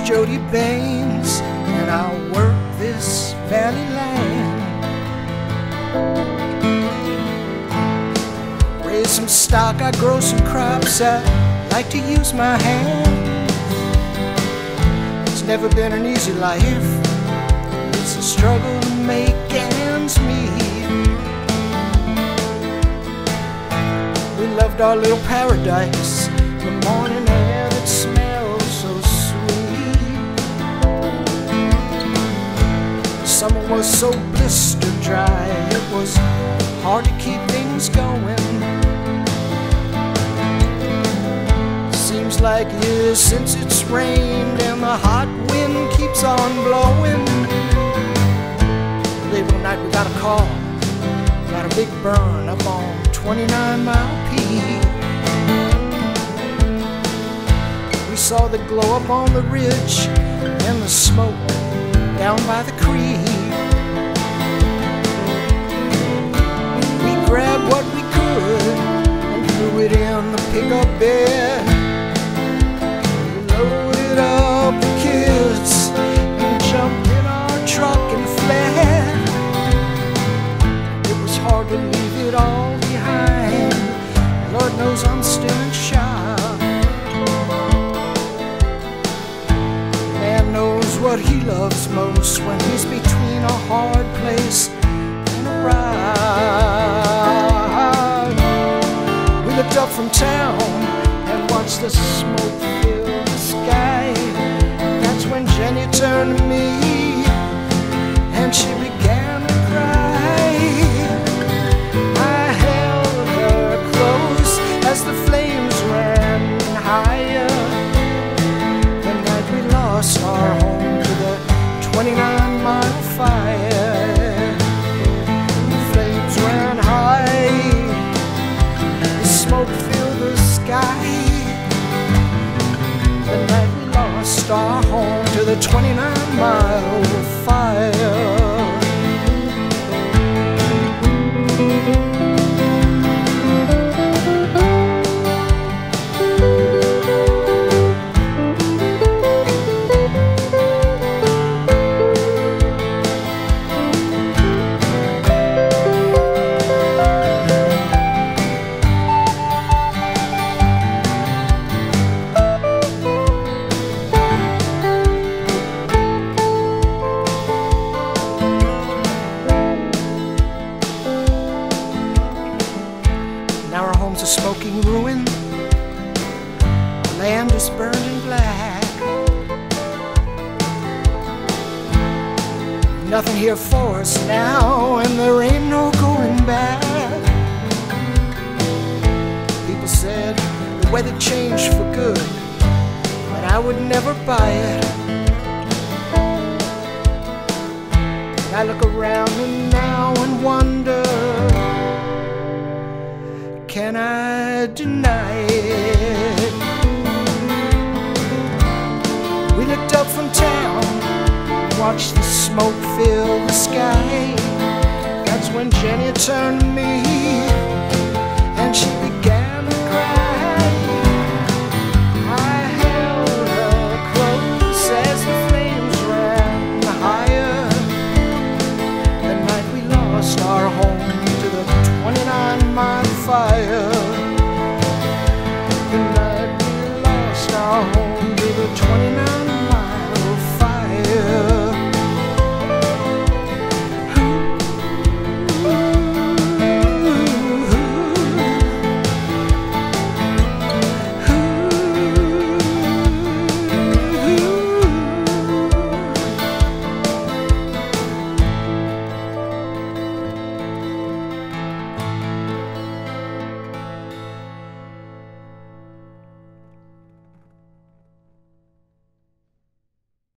is Jody Baines, and I work this valley land. Raise some stock, I grow some crops, I like to use my hands. It's never been an easy life, it's a struggle to make ends meet. We loved our little paradise, the morning was so blister dry, it was hard to keep things going. Seems like years since it's rained and the hot wind keeps on blowing. Late one night we got a call, got a big burn up on 29 Mile Peak. We saw the glow up on the ridge and the smoke down by the creek. To leave it all behind. Lord knows I'm still in shock. Man knows what he loves most when he's between a hard place and a ride. We looked up from town and watched the smoke 29 mile fire. The flames ran high, the smoke filled the sky. The night we lost our home to the 29 mile. Home's a smoking ruin. The land is burned in black. Nothing here for us now, and there ain't no going back. People said the weather changed for good, but I would never buy it. And I look around me now and wonder can I deny it? We looked up from town, watched the smoke fill the sky. That's when Jenny turned to me